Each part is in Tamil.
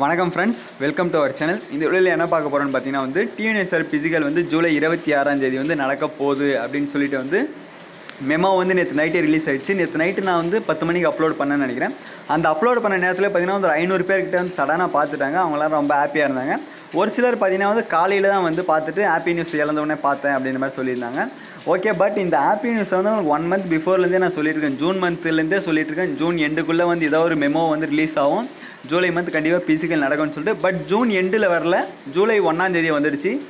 வணக்கம் friends welcome to our channel இந்த வீடியோவில் என்ன பார்க்க போகிறோன்னு பார்த்தீங்கன்னா வந்து டிஎன்எஸ்ஆர் பிசிக்கல் வந்து ஜூலை இருபத்தி ஆறாம் தேதி வந்து நடக்க போகுது அப்படின்னு சொல்லிட்டு வந்து மெமோ வந்து நேற்று நைட்டே ரிலீஸ் ஆகிடுச்சு நேற்று நைட்டு நான் வந்து பத்து மணிக்கு அப்லோட் பண்ணேன்னு நினைக்கிறேன். அந்த அப்லோட் பண்ண நேரத்தில் பார்த்தீங்கன்னா வந்து ஒரு ஐநூறு பேர்கிட்ட வந்து சடனாக பார்த்துட்டாங்க. அவங்களாம் ரொம்ப ஹாப்பியாக இருந்தாங்க. ஒரு சிலர் பார்த்தீங்கன்னா வந்து காலையில் தான் வந்து பார்த்துட்டு ஹாப்பி நியூஸ் இழந்தவொடனே பார்த்தேன் அப்படின்ற மாதிரி சொல்லியிருந்தாங்க. ஓகே பட் இந்த ஹாப்பி நியூஸ் வந்து உங்களுக்கு ஒன் மந்த் பிஃபோர்லேருந்தே நான் சொல்லியிருக்கேன். ஜூன் மந்த்லேருந்தே சொல்லியிருக்கேன். ஜூன் எண்டுக்குள்ளே வந்து ஏதோ ஒரு மெமோ வந்து ரிலீஸ் ஆகும். ஜூலை மந்த் கண்டிப்பாக பிசிக்கல் நடக்கும்னு சொல்லிட்டு பட் ஜூன் எண்டில் வரல. ஜூலை ஒன்றாந்தேதி வந்துடுச்சு.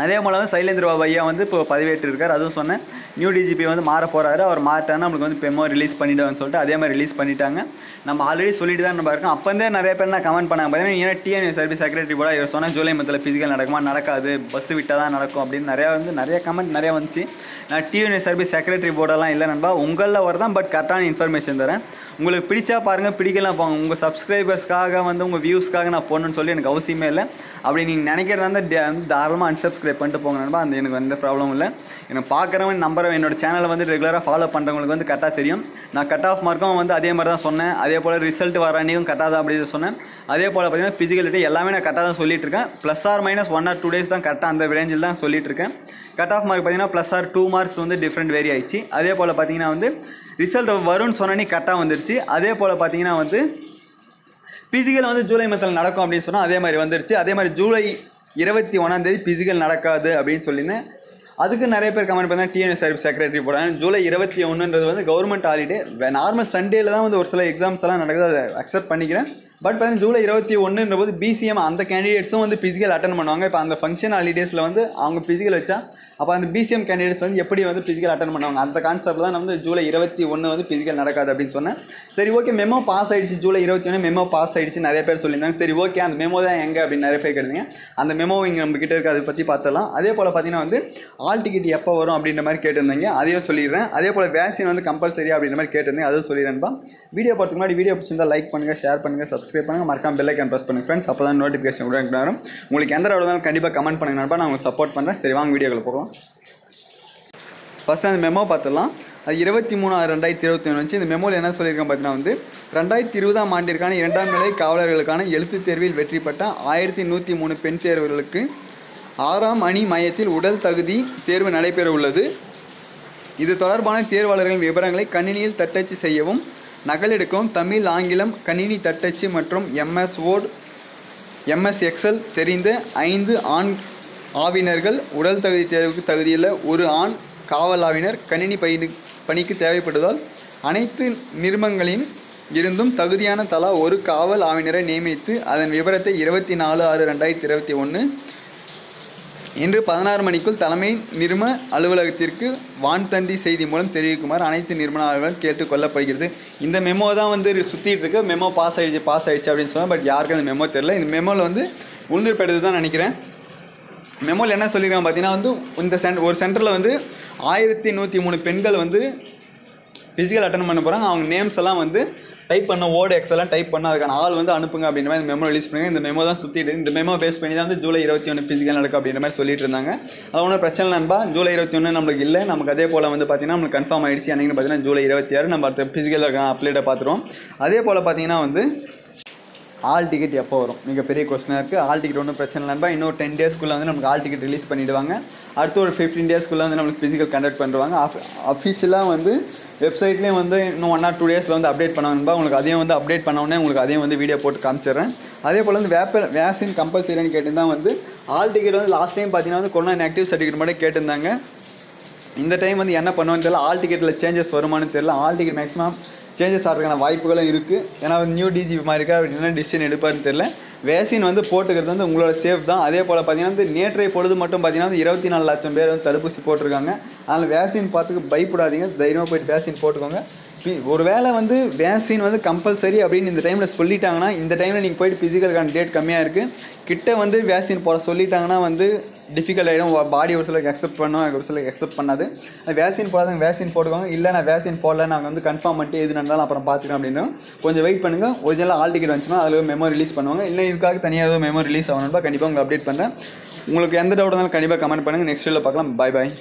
அதே போல் வந்து சைலேந்திர பாபு ஐயா வந்து இப்போ பதிவேற்று இருக்கார் அதுவும் சொன்னேன். நியூ டிஜிபி வந்து மாற போகிறாரு அவர் மாறிட்டாருன்னா நம்மளுக்கு வந்து பெமோ ரிலீஸ் பண்ணிவிடுவான்னு சொல்லிட்டு அதே மாதிரி ரிலீஸ் பண்ணிட்டாங்க. நம்ம ஆல்ரெடி சொல்லிட்டு தான் நம்ம இருக்கோம். அப்போ நிறைய பேர் நான் கமெண்ட் பண்ணாங்க பார்த்தீங்கன்னா ஏன்னா டிஎன் சர்வீஸ் செக்ரட்டரி கூட இவர் சொன்னால் ஜூலை மந்தில் ஃபிசிக்கல் நடக்குமா நடக்காது பஸ் விட்டால் தான் நடக்கும் அப்படின்னு நிறையா வந்து நிறைய கமெண்ட் நிறையா வந்துச்சு. நான் டிஎன் சர்வீஸ் செக்ரட்டரி போர்டெல்லாம் இல்லை நண்பா. உங்களில் வரதான் பட் கரெக்டான இன்ஃபர்மேஷன் தரேன். உங்களுக்கு பிடிச்சா பாருங்கள் பிடிக்கலாம் போங்க. உங்கள் சப்ஸ்கிரைபர்ஸ்க்காக வந்து உங்கள் வியூஸ்க்காக நான் போடணும்னு சொல்லி எனக்கு அவசியமே இல்லை. அப்படி நீங்கள் நினைக்கிறதா இருந்தால் தாராளமாக அன்சப்ஸ் சப்ஸ்கிரைப் பண்ணிட்டு போங்க நண்பா. அந்த எனக்கு எந்த ப்ராப்ளமும் இல்லை. எனக்கு பார்க்குறவன் நம்புறவன் என்னோட சேனலை வந்து ரெகுலராக ஃபாலோ பண்ணுறவங்களுக்கு வந்து கரெக்டாக தெரியும். நான் கட் ஆஃப் மார்க்கும் வந்து அதே மாதிரி தான் சொன்னேன். அதே போல் ரிசல்ட் வர அன்றைக்கும் கரெக்டாக தான் அப்படி சொன்னேன். அதே போல் பார்த்தீங்கன்னா ஃபிசிக்கலிட்டி எல்லாமே நான் கரெக்டாக தான் சொல்லிட்டு இருக்கேன். Plus or minus one or two days தான் கரெக்டாக அந்த ரேஞ்சில் தான் சொல்லிட்டு இருக்கேன். கட் ஆஃப் மார்க் பார்த்தீங்கன்னா ப்ளஸ் ஆர் டூ மார்க்ஸ் வந்து டிஃப்ரெண்ட் வேரி ஆயிடுச்சு. அதே போல் பார்த்தீங்கன்னா வந்து ரிசல்ட் வரும்னு சொன்னே கரெக்டாக வந்துருச்சு. அதே போல் பார்த்தீங்கன்னா வந்து ஃபிசிக்கல் வந்து ஜூலை மந்தில் நடக்கும் அப்படின்னு சொன்னால் அதே மாதிரி வந்துருச்சு. அதே மாதிரி ஜூலை இருபத்தி ஒன்றாந்தேதி பிசிக்கல் நடக்காது அப்படின்னு சொல்லியிருந்தேன். அதுக்கு நிறைய பேர் கமெண்ட் பண்ணால் டிஎன்எஸ் சர்வீஸ் செக்ரட்டரி போடுறாங்க ஜூலை இருபத்தி ஒன்றுன்றது வந்து கவர்மெண்ட் ஹாலிடே நார்மல் சண்டேல தான் வந்து ஒரு சில எக்ஸாம்ஸ் எல்லாம் நடக்குது. அதை அக்செப்ட் பண்ணிக்கிறேன். பட் பார்த்தீங்கன்னா ஜூலை இருபத்தி ஒன்றுன்ற போது பிசிஎம் அந்த கேண்டிடேட்ஸும் வந்து ஃபிசிக்கல் அட்டன் பண்ணுவாங்க. இப்போ அந்த ஃபங்க்ஷன் ஹாலிடேஸில் வந்து அவங்க ஃபிசிக்கல் வச்சா அப்போ அந்த பிசிஎம் கேண்டிடேட்ஸ் வந்து எப்படி வந்து ஃபிசிக்கல் அட்டன் பண்ணுவாங்க? அந்த கான்செப்ட் தான் வந்து ஜூலை இருபத்தி ஒன்று வந்து ஃபிசிக்கல் நடக்காது அப்படின்னு சொன்னேன். சரி ஓகே மெமோ பாஸ் ஆகிடுச்சு ஜூலை இருபத்தி ஒன்று மெமோ பாஸ் ஆகிடுச்சு நிறைய பேர் சொல்லியிருந்தாங்க. சரி ஓகே அந்த மெமோ தான் எங்கே அப்படின்னு நிறைய பேர் கேட்டீங்க அந்த மெமோ இங்கே நம்ம கிட்ட இருக்கு. அதை பற்றி பார்த்துடலாம். அதே போல் பார்த்தீங்கன்னா வந்து ஆல் டிக்கெட் எப்போ வரும் அப்படின்ற மாதிரி கேட்டிருந்தீங்க. அதையும் சொல்லிடுறேன். அதே போல் வேக்சின் வந்து கம்பல்சரி அப்படின்ற மாதிரி கேட்டிருந்தேன் அதுவும் சொல்லிடுறேன்ப்பா வீடியோ பார்த்துக்கு முன்னாடி வீடியோ பிடிச்சிருந்தா லைக் பண்ணுங்கள் ஷேர் பண்ணுங்கள் சப்ஸ்கிரைப் பண்ணுங்கள் மறக்காம பெல் ஐக்கான் ப்ரெஸ் பண்ணுங்கள் ஃப்ரெண்ட்ஸ் அப்போ தான் நோட்டிஃபிகேஷன் உடனே வரும் உங்களுக்கு எந்த டவுட் கண்டிப்பாக கமெண்ட் பண்ணுங்க நான் உங்களுக்கு சப்போர்ட் பண்ணுறேன் சரி வாங்க வீடியோவில் போகலாம். ஃபஸ்ட்டு அந்த மெமோ பார்த்துடலாம். அது இருபத்தி மூணு ஆறு ரெண்டாயிரத்தி இருபத்தி ஒன்று வச்சு இந்த மெமோவில் என்ன சொல்லியிருக்கேன் பார்த்தீங்கன்னா வந்து ரெண்டாயிரத்தி இருபதாம் ஆண்டிற்கான இரண்டாம் நிலை காவலர்களுக்கான எழுத்துத் தேர்வில் வெற்றி பெற்ற ஆயிரத்தி நூற்றி மூணு பெண் தேர்வர்களுக்கு ஆறாம் அணி மையத்தில் உடல் தகுதி தேர்வு நடைபெற உள்ளது. இது தொடர்பான தேர்வாளர்களின் விவரங்களை கணினியில் தட்டச்சு செய்யவும் நகலெடுக்கவும் தமிழ் ஆங்கிலம் கணினி தட்டச்சு மற்றும் எம்எஸ் வேர்ட் எம்எஸ் எக்ஸல் தெரிந்த ஐந்து ஆண் ஆவினர்கள் உடல் தகுதி தேர்வுக்கு தகுதியுள்ள ஒரு ஆண் காவல் ஆவினர் கணினி பயிர் பணிக்கு தேவைப்படுவதால் அனைத்து நிர்மங்களின் இருந்தும் தகுதியான தலா ஒரு காவல் ஆவினரை நியமித்து அதன் விவரத்தை இருபத்தி நாலு ஆறு ரெண்டாயிரத்தி இருபத்தி ஒன்று இன்று பதினாறு மணிக்குள் தலைமை நிர்ம அலுவலகத்திற்கு வான்தந்தி செய்தி மூலம் தெரிவிக்குமாறு அனைத்து நிர்மல அலுவலர் கேட்டுக்கொள்ளப்படுகிறது இந்த மெமோ தான் வந்து சுற்றிட்டு இருக்கு. மெமோ பாஸ் ஆகிடுச்சு பாஸ் ஆகிடுச்சு அப்படின்னு சொன்னால் பட் யாருக்கும் அந்த மெமோ தெரியல. இந்த மெமோவில் வந்து உளுந்துருப்பெடுத்து தான் நினைக்கிறேன். மெமோவில் என்ன சொல்லியிருக்காங்க பார்த்தீங்கன்னா வந்து இந்த சென்ட் ஒரு சென்டரில் வந்து ஆயிரத்தி நூற்றி மூணு பெண்கள் வந்து ஃபிசிக்கல் அட்டன் பண்ண போகிறாங்க அவங்க நேம்ஸ் எல்லாம் வந்து டைப் பண்ண வேர்டு எக்ஸலாம் டைப் பண்ண அதுக்கான ஆள் வந்து அனுப்புங்க அப்படின்ற மாதிரி இந்த மெமோ ரிலீஸ் பண்ணுங்க. இந்த மெமோ தான் சுற்றிட்டு இந்த மெமோ பேஸ் பண்ணி தான் வந்து ஜூலை இருபத்தி ஒன்று ஃபிசிக்கல் நடக்கும் அப்படின்ற மாதிரி சொல்லிட்டு இருந்தாங்க. அது ஒன்றும் பிரச்சனை இல்லை நண்பா. ஜூலை இருபத்தி ஒன்று நம்மளுக்கு இல்லை. நமக்கு அதே போல் வந்து பார்த்தீங்கன்னா நம்மளுக்கு கன்ஃபார்ம் ஆயிடுச்சு. அன்றைக்கி பார்த்தீங்கன்னா ஜூலை இருபத்தி ஆறு நம்ம அடுத்த ஃபிசிக்கல் அப்ளேட்டை பார்த்துருவோம் அதே போல் பார்த்தீங்கன்னா வந்து ஆல் டிக்கெட் எப்போ வரும்? மிகப்பெரிய கொஸ்டினாக இருக்குது ஆல் டிக்கெட் ஒன்றும் பிரச்சனை இல்லைன்பா இன்னொரு டென் டேஸ்க்குள்ளே வந்து நமக்கு ஆல் டிக்கெட் ரிலீஸ் பண்ணிவிடுவாங்க அடுத்து ஒரு ஃபிஃப்டீன் டேஸ்க்குள்ளே வந்து நம்மளுக்கு ஃபிசிக்கல் கண்டக்ட் பண்ணுவாங்க அஃபிஷியலாக வந்து வெப்சைட்லேயும் வந்து இன்னும் ஒன் ஆர் டூ டேஸில் வந்து அப்டேட் பண்ணுவாங்கப்பா உங்களுக்கு அதையும் வந்து அப்டேட் பண்ணோடனே உங்களுக்கு அதையும் வந்து வீடியோ போட்டு காமிச்சிடுறேன். அதே போல் வந்து வேப்ப வேக்சின் கம்பல்சரின்னு கேட்டிருந்தா வந்து ஆல் டிக்கெட் வந்து லாஸ்ட் டைம் பார்த்தீங்கன்னா வந்து கொரோனா நெகட்டிவ் சர்டிஃபிகேட் மட்டும் கேட்டிருந்தாங்க. இந்த டைம் வந்து என்ன பண்ணுவோன்னு தெரியல. ஆல் டிக்கெட்டில் சேஞ்சஸ் வருமானு தெரியல. ஆல் டிக்கெட் மேக்ஸிமம் சேஞ்சஸ் ஆகிறதுக்கான வாய்ப்புகளும் இருக்குது ஏன்னா நியூ டிஜிபி மாதிரி இருக்கா? அவர் என்ன டிசிஷன் எடுப்பார்னு தெரியல. வேக்சின் வந்து போட்டுக்கிறது வந்து உங்களோட சேஃப் தான். அதே போல் பார்த்தீங்கன்னா வந்து நேற்றைய பொழுது மட்டும் பார்த்தீங்கன்னா வந்து இருபத்தி நாலு லட்சம் பேர் வந்து தடுப்பூசி போட்டிருக்காங்க. அதனால் வேக்சின் பார்த்துக்கு பயப்படாதீங்க. தைரியமாக போயிட்டு வேக்சின் போட்டுக்கோங்க. பி- ஒரு வேளை வந்து வேக்சின் வந்து கம்பல்சரி அப்படின்னு இந்த டைமில் சொல்லிட்டாங்கன்னா இந்த டைமில் நீங்கள் போயிட்டு ஃபிசிக்கலுக்கான டேட் கம்மியாக இருக்குது கிட்ட வந்து வேக்சின் போட சொல்லிட்டாங்கன்னா வந்து டிஃபிகல்ட் ஆகிடும் பாடி ஒரு சிலருக்கு அக்செப்ட் பண்ணும் ஒரு சிலருக்கு அக்செப்ட் பண்ணாது. வேக்சின் போடாதவங்க வேக்சின் போட்டுக்கோங்க இல்லை நான் வேக்சின் போடல நாங்கள் வந்து கன்ஃபார்ம் பண்ணிட்டு எது நடந்தாலும் அப்புறம் பார்த்துக்கலாம் அப்படின்னு. கொஞ்சம் வெயிட் பண்ணுங்கள் ஒரிஜினலாக ஆல் டிக்கெட் வந்துச்சுன்னா அதில் மெமோ ரிலீஸ் பண்ணுவாங்க. இல்லை இதுக்காக தனியாக ஏதோ மெமோ ரிலீஸ் ஆகணும்னா கண்டிப்பாக உங்களுக்கு அப்டேட் பண்ணுறேன் உங்களுக்கு எந்த டவுட் இருந்தாலும் கண்டிப்பாக கமெண்ட் பண்ணுங்கள் நெக்ஸ்ட் வீடியோவில் பார்க்கலாம். பாய் பாய்